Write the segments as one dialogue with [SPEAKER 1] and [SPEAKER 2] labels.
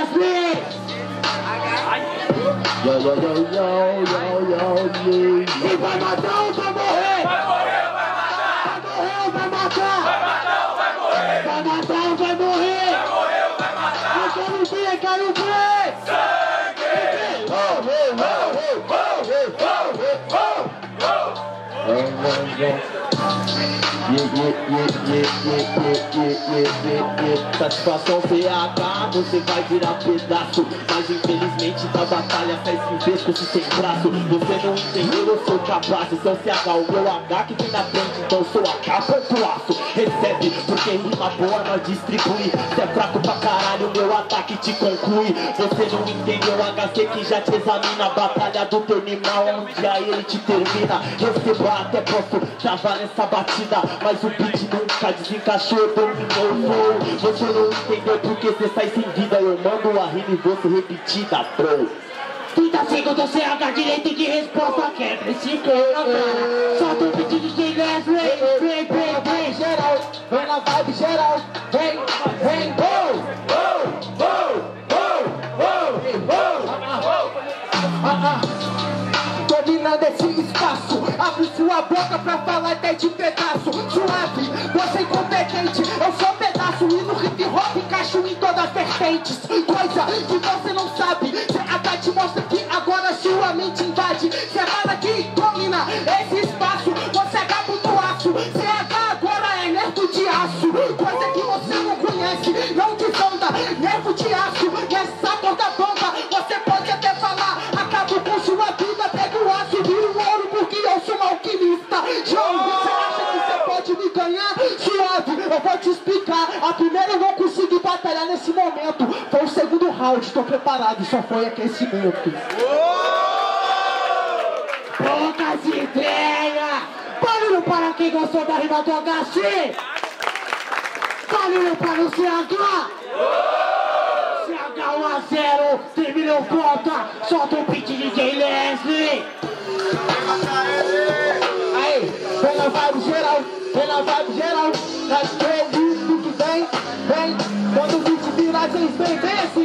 [SPEAKER 1] Yo, yo, yo, yo, yo, yo, yo. E vai matar ou vai morrer?
[SPEAKER 2] Vai morrer ou vai matar?
[SPEAKER 1] Vai matar?
[SPEAKER 2] Ou vai morrer?
[SPEAKER 1] Vai matar ou vai morrer?
[SPEAKER 2] Vai morrer ou vai matar?
[SPEAKER 1] Eu quero ver, quero ver!
[SPEAKER 2] Sangue!
[SPEAKER 1] Oh, oh, oh, oh, oh, oh, oh, oh. Satisfação CH, você vai virar pedaço. Mas infelizmente da batalha vez se sem braço. Você não entendeu, eu sou capaz Seu CH, o meu H que tem na frente Então sou AK, ponto aço Recebe, porque rima boa nós distribui. Se é fraco pra caralho, meu ataque te conclui. Você não entendeu HC que já te examina. A batalha do terminal, onde a ele te termina. Receba, até posso travar nessa Mas o beat nunca desencaixou, dominou o flow. Você não entendeu porque você sai sem vida Eu mando a rima e você repetida, bro. 30 segundos CH direito de resposta Quebra esse corpo Solta o beat de quem Leslie Vem, vem, vem geral. Vem na vibe geral Vem, vem, oh boca pra falar até de pedaço. Suave, você é incompetente. Eu sou pedaço e no hip hop encaixo em todas as vertentes. Coisa que você não sabe. CH te mostra que agora sua mente invade. CH que domina esse espaço. Você é cabo do aço. CH agora é nervo de aço. Coisa que você não conhece. Não desanda, nervo de aço eu vou te explicar. A primeira eu não consegui batalhar nesse momento. Foi o segundo round, tô preparado. Só foi aquecimento. Poucas ideias. Barulho para quem gostou da rima do HC Barulho para o CH CH 1 a 0 Terminou conta. Solta o beat DJ Leslie Vem na vibe geral Tá acredito que vem Vem. Quando o beat virar vocês vem Vem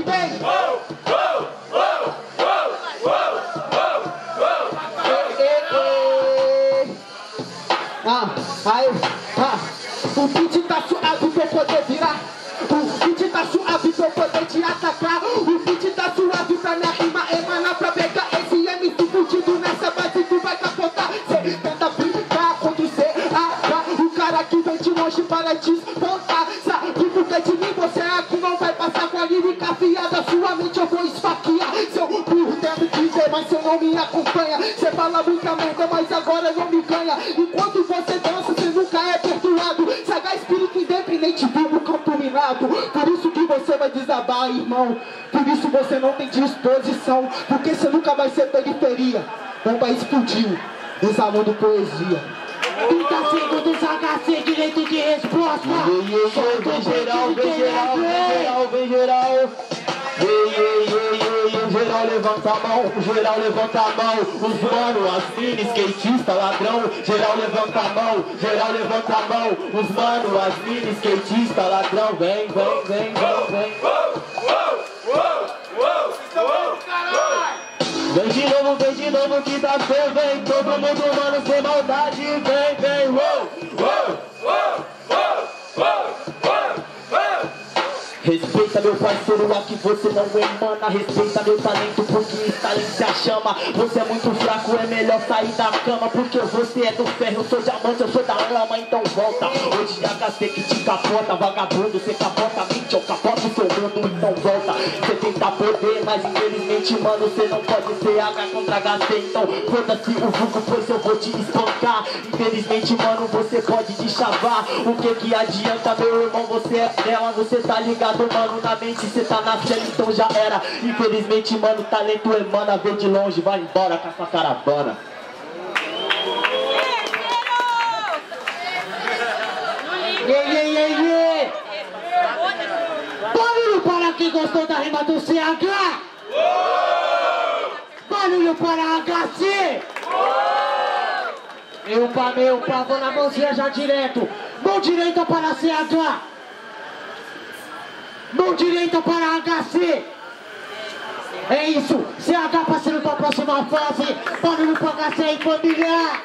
[SPEAKER 1] eu vou esfaquear. Seu burro deve dizer, mas seu não me acompanha. Cê fala muita merda, mas agora não me ganha. Enquanto você dança, você nunca é perdoado. Saga espírito independente, vivo campo minado. Por isso que você vai desabar, irmão. Por isso você não tem disposição. Porque você nunca vai ser periferia. Bomba explodiu, exalando poesia. 30 segundos HC, direito de resposta. Solta o geral, vem geral, vem geral, vem geral. Levanta a mão, geral levanta a mão, os mano, as mini, skatista, ladrão, geral levanta a mão, geral levanta a mão, os mano, as mini, skatista, ladrão, vem, vem, vem, vem, vem. Vem de novo, vem de novo que tá feio, vem, todo mundo, mano, sem maldade, vem, vem, Respeita meu parceiro, aqui você não emana. Respeita meu talento, porque excelência chama. Você é muito fraco, é melhor sair da cama. Porque você é do ferro, eu sou diamante, eu sou da lama Então volta, hoje HC que te capota Vagabundo, você capota poder Mas infelizmente, mano, você não pode ser H contra HC Então foda-se o vulgo, pois eu vou te espancar. Infelizmente, mano, você pode te chavar. O que que adianta, meu irmão, você é dela Você tá ligado, mano, na mente Cê tá na cena, então já era. Infelizmente, mano, talento emana Vem de longe, vai embora com a sua caravana Barulho para gostou da rima do CH Barulho para HC meu pá, meu pá, vou na mãozinha já direto. Mão direita para CH. Mão direita para HC.
[SPEAKER 3] É isso, CH parceiro pra próxima fase. Pode no Pagasse aí, família.